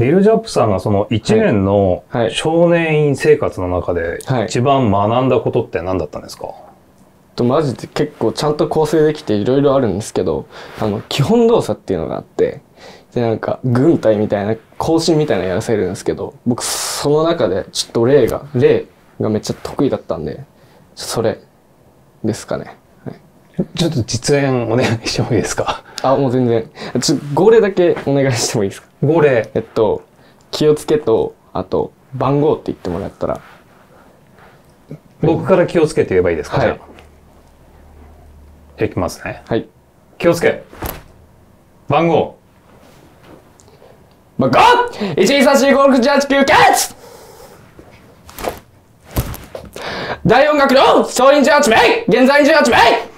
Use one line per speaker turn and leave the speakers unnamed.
リル・ジャップさんがその1年の
はい。はい。
少年院生活の中で
はい。
一番学んだことって何だったんですか、
とマジで結構ちゃんと構成できていろいろあるんですけどあの基本動作っていうのがあってでなんか軍隊みたいな行進みたいなのやらせるんですけど僕その中でちょっと例が例がめっちゃ得意だったんでそれですかね、はい、
ちょっと実演お願いしてもいいですか？
あもう全然。ちょ号令だけお願いしてもいいですか？
号令。
えっと気をつけとあと番号って言ってもらったら。
僕から気をつけて言えばいいですか、
はい。
じゃあ。じゃあいきますね。
はい。
気をつけ。番号。
まあ、5! 1、2、3、4、5、6、7、8、9、9! 大音楽の総員18名現在18名